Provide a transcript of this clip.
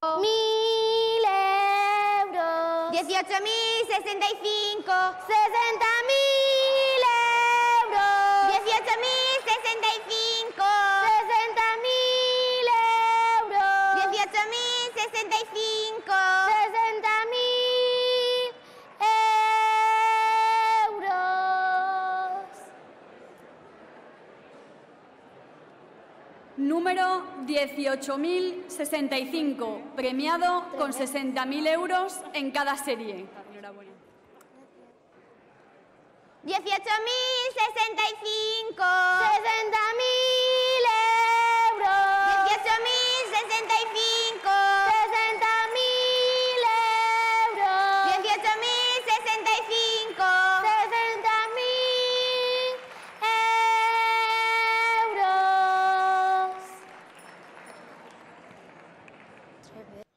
Mil euros. Dieciocho mil sesenta y cinco. Sesenta mil euros. Dieciocho mil sesenta y cinco. Sesenta mil euros. Dieciocho mil sesenta y cinco. número 18.065, premiado con 60.000 euros en cada serie. 18.065. euros.